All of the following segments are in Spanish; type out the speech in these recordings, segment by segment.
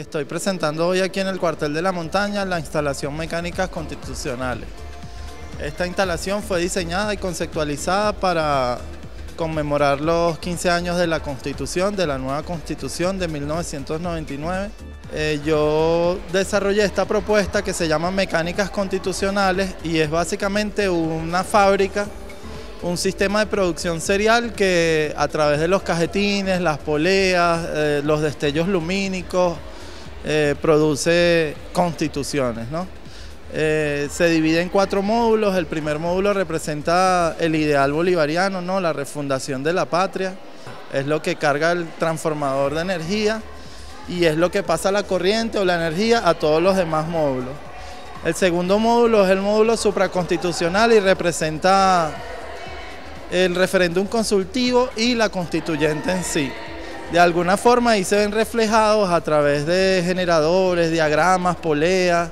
Estoy presentando hoy aquí en el cuartel de la montaña la instalación Mecánicas Constitucionales. Esta instalación fue diseñada y conceptualizada para conmemorar los 15 años de la Constitución, de la nueva Constitución de 1999. Eh, yo desarrollé esta propuesta que se llama Mecánicas Constitucionales y es básicamente una fábrica, un sistema de producción serial que a través de los cajetines, las poleas, eh, los destellos lumínicos, eh, produce constituciones. ¿no? Eh, se divide en cuatro módulos. El primer módulo representa el ideal bolivariano, ¿no? la refundación de la patria. Es lo que carga el transformador de energía y es lo que pasa la corriente o la energía a todos los demás módulos. El segundo módulo es el módulo supraconstitucional y representa el referéndum consultivo y la constituyente en sí. De alguna forma ahí se ven reflejados a través de generadores, diagramas, poleas,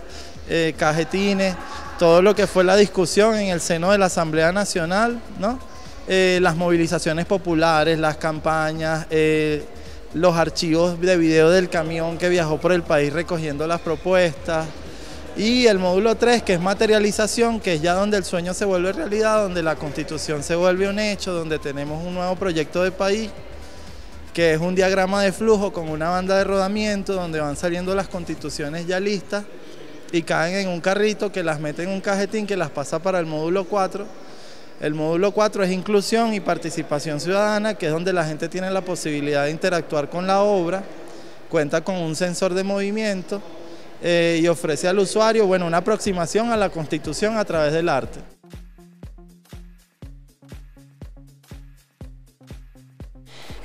eh, cajetines, todo lo que fue la discusión en el seno de la Asamblea Nacional, ¿no? Eh, las movilizaciones populares, las campañas, eh, los archivos de video del camión que viajó por el país recogiendo las propuestas. Y el módulo 3, que es materialización, que es ya donde el sueño se vuelve realidad, donde la constitución se vuelve un hecho, donde tenemos un nuevo proyecto de país, que es un diagrama de flujo con una banda de rodamiento, donde van saliendo las constituciones ya listas y caen en un carrito que las mete en un cajetín que las pasa para el módulo 4. El módulo 4 es inclusión y participación ciudadana, que es donde la gente tiene la posibilidad de interactuar con la obra, cuenta con un sensor de movimiento eh, y ofrece al usuario bueno, una aproximación a la constitución a través del arte.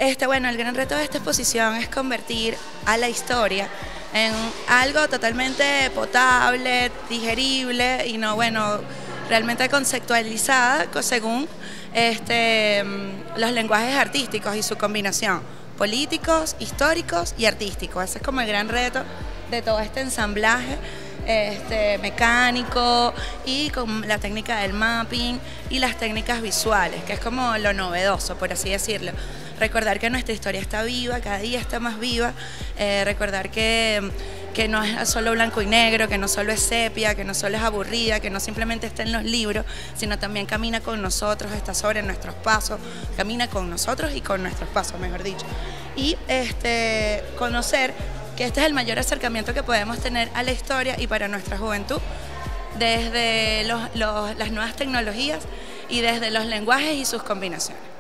Este, bueno, el gran reto de esta exposición es convertir a la historia en algo totalmente potable, digerible y no, bueno, realmente conceptualizada según este, mm, los lenguajes artísticos y su combinación, políticos, históricos y artísticos. Ese es como el gran reto de todo este ensamblaje este, mecánico y con la técnica del mapping y las técnicas visuales, que es como lo novedoso, por así decirlo recordar que nuestra historia está viva, cada día está más viva, eh, recordar que, que no es solo blanco y negro, que no solo es sepia, que no solo es aburrida, que no simplemente está en los libros, sino también camina con nosotros, está sobre nuestros pasos, camina con nosotros y con nuestros pasos, mejor dicho. Y este, conocer que este es el mayor acercamiento que podemos tener a la historia y para nuestra juventud, desde las nuevas tecnologías y desde los lenguajes y sus combinaciones.